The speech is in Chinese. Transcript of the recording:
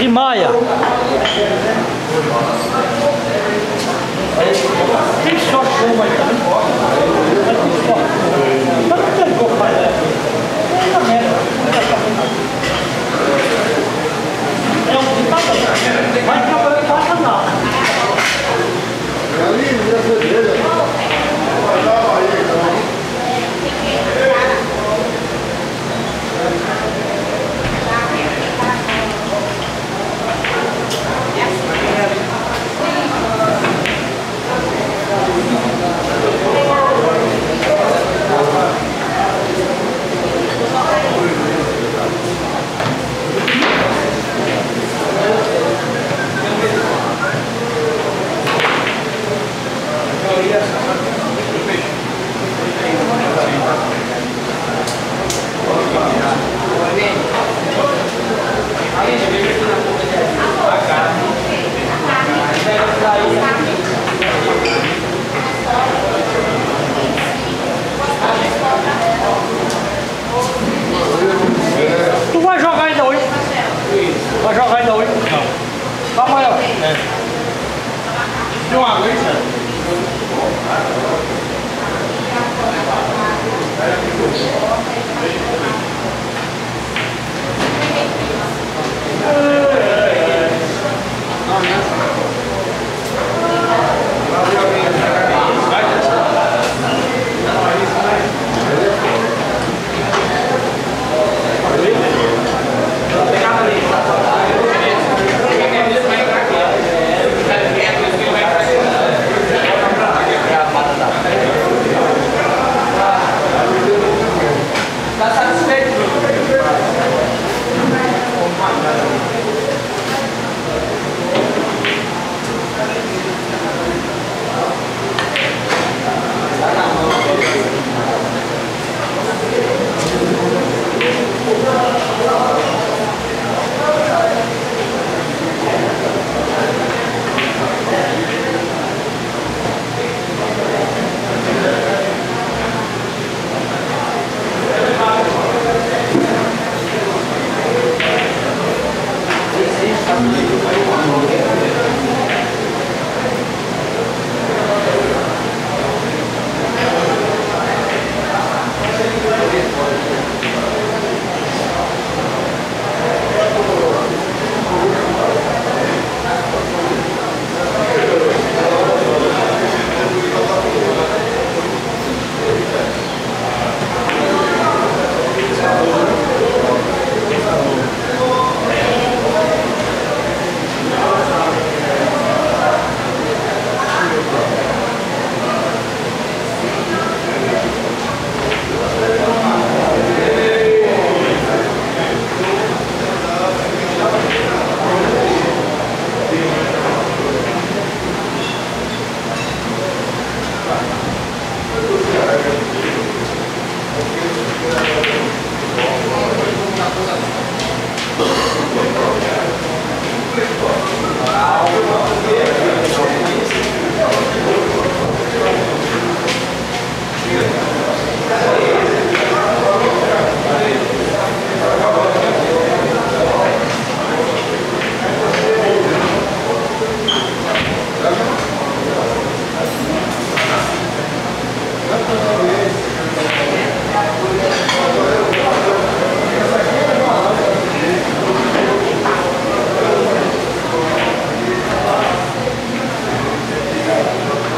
e Maia. 干嘛呀？哎，今晚没钱。Wow.